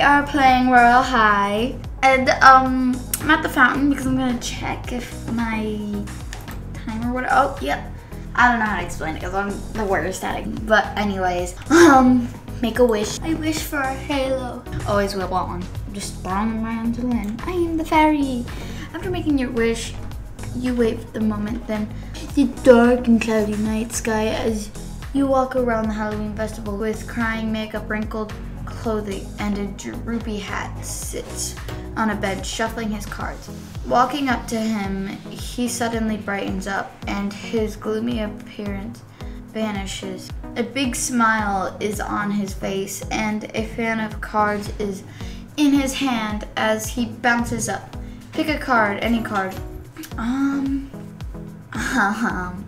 we are playing Royale High. And um, I'm at the fountain because I'm gonna check if my timer would, oh, yep. I don't know how to explain it because I'm the worst at it. But anyways, um, make a wish. I wish for a halo. Always will want one. Just throwing around to win. I am the fairy. After making your wish, you wait for the moment then the dark and cloudy night sky as you walk around the Halloween festival with crying makeup, wrinkled clothing, and a droopy hat sits on a bed shuffling his cards. Walking up to him, he suddenly brightens up and his gloomy appearance vanishes. A big smile is on his face and a fan of cards is in his hand as he bounces up. Pick a card, any card. Um, um,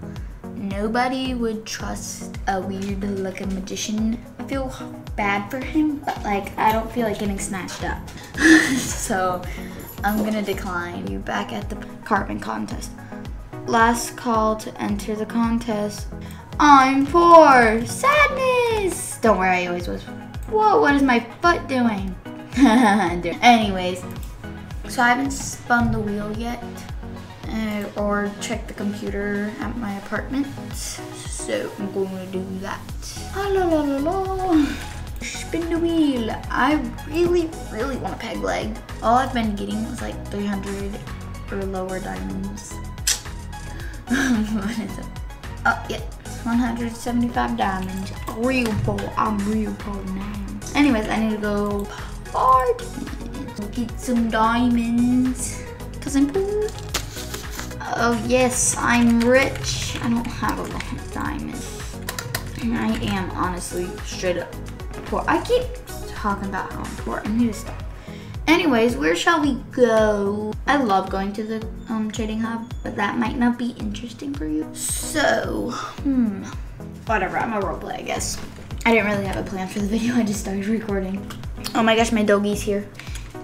nobody would trust a weird looking magician. I feel bad for him, but like, I don't feel like getting snatched up. so I'm gonna decline you back at the carving contest. Last call to enter the contest. I'm poor. Sadness. Don't worry, I always was. Whoa, what is my foot doing? Anyways, so I haven't spun the wheel yet uh, or check the computer at my apartment. So I'm going to do that. Ah, la, la, la, la. Spin the wheel. I really, really want a peg leg. All I've been getting was like 300 or lower diamonds. what is it? Oh, yeah. 175 diamonds. Real poor. I'm real poor now. Anyways, I need to go party. Get some diamonds. Cause I'm poor. Oh yes, I'm rich. I don't have a lot of diamonds. And I am honestly straight up poor. I keep talking about how I'm poor. I need to stop. Anyways, where shall we go? I love going to the um, trading hub, but that might not be interesting for you. So, hmm, whatever, I'm a roleplay, I guess. I didn't really have a plan for the video, I just started recording. Oh my gosh, my doggy's here.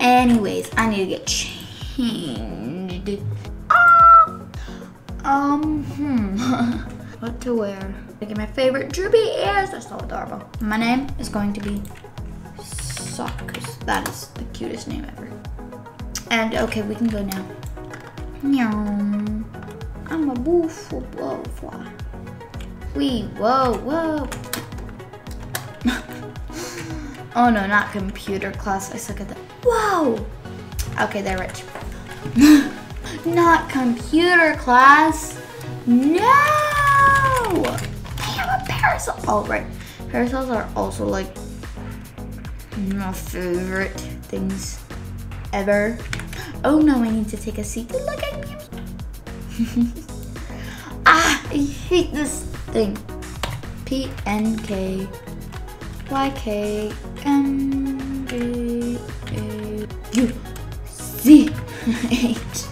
Anyways, I need to get changed. Um, hmm, what to wear? I get my favorite droopy ears, that's so adorable. My name is going to be Socks. That is the cutest name ever. And okay, we can go now. Meow. I'm a woof whoa fly. Wee whoa whoa. oh no, not computer class. I suck at that. Whoa. Okay, they're rich. not computer class. No. They have a parasol. Oh right. Parasols are also like my favorite things ever. Oh no, I need to take a seat. Look at me. ah, I hate this thing. P N K Y K M A A U C H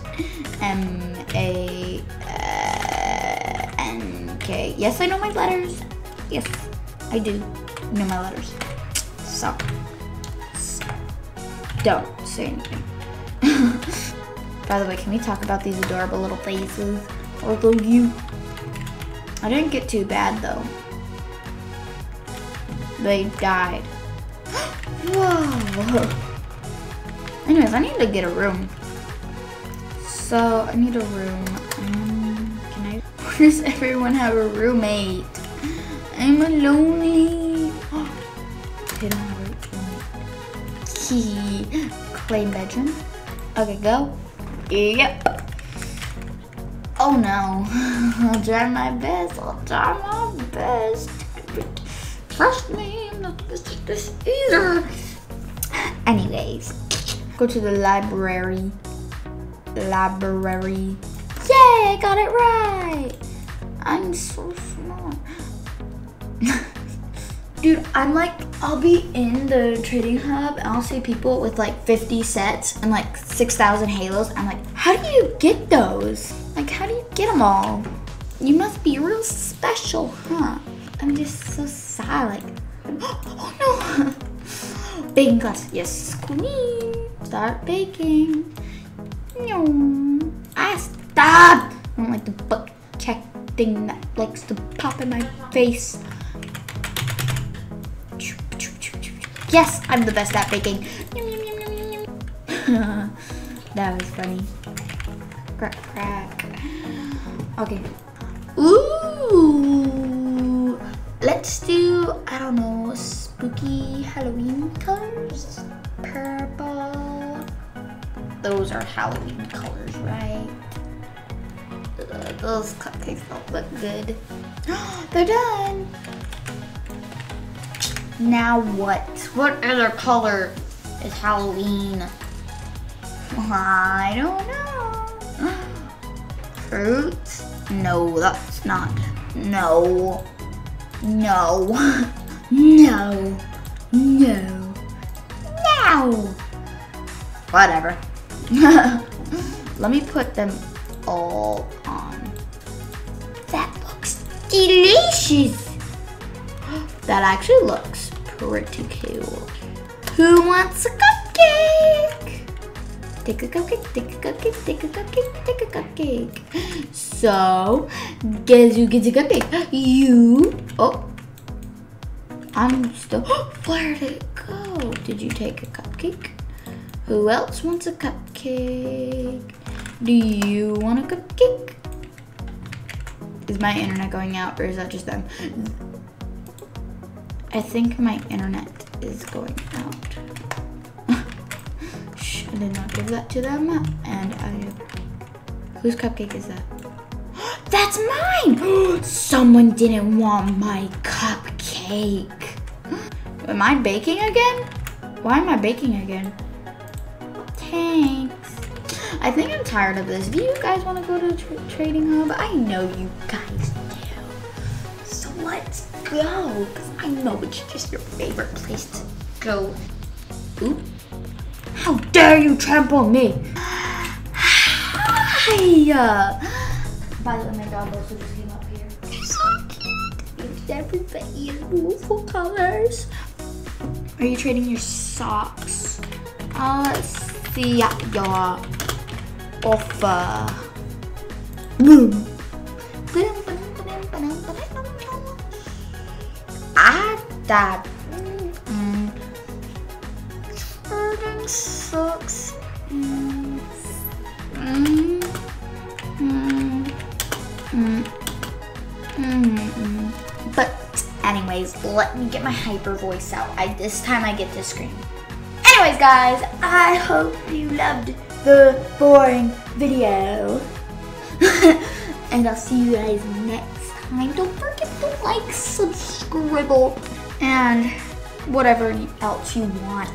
M A N K. Yes, I know my letters. Yes, I do know my letters. So don't say anything. By the way, can we talk about these adorable little faces? Although you... I didn't get too bad though. They died. Whoa. Anyways, I need to get a room. So, I need a room. Um, can I... Does everyone have a roommate? I'm a lonely... a roommate. Key. Clay bedroom. Okay, go. Yep. Oh no. I'll try my best. I'll try my best. Trust me, I'm not this, this either. Anyways, go to the library. Library. Yay, I got it right. I'm so smart. Dude, I'm like, I'll be in the trading hub and I'll see people with like 50 sets and like 6,000 halos. I'm like, how do you get those? Like, how do you get them all? You must be real special, huh? I'm just so sad, like, oh no. Baking class, yes, queen. Start baking. I ah, stop. I don't like the butt check thing that likes to pop in my face. Yes, I'm the best at baking. that was funny. Crack, crack. Okay. Ooh. Let's do, I don't know, spooky Halloween colors. Those are Halloween colors, right? Ugh, those cupcakes don't look good. They're done. Now what? What other color is Halloween? I don't know. Fruit? No, that's not. No. No. No. No. No. Whatever. Let me put them all on. That looks delicious. That actually looks pretty cool. Who wants a cupcake? Take a cupcake, take a cupcake, take a cupcake, take a cupcake. So, guess who gets a cupcake? You. Oh. I'm still. Where did it go? Did you take a cupcake? Who else wants a cupcake? Do you want a cupcake? Is my internet going out or is that just them? I think my internet is going out. Shh, I did not give that to them. And I, whose cupcake is that? That's mine! Someone didn't want my cupcake. Am I baking again? Why am I baking again? Thanks. I think I'm tired of this. Do you guys want to go to tra Trading Hub? I know you guys do. So let's go. Because I know it's just your favorite place to go. Ooh. How dare you trample me? Hi. By the way, my dog also just came up here. They're so cute. Everybody in beautiful colors. Are you trading your socks? Uh, see your offer. Boom. Ah, that. Mm. Socks. Mm. Mm. Mm. Mm. Mm. But anyways, let me get my hyper voice out. I this time I get to scream. Anyways, guys, I hope you loved the boring video. and I'll see you guys next time. Don't forget to like, subscribe, and whatever else you want.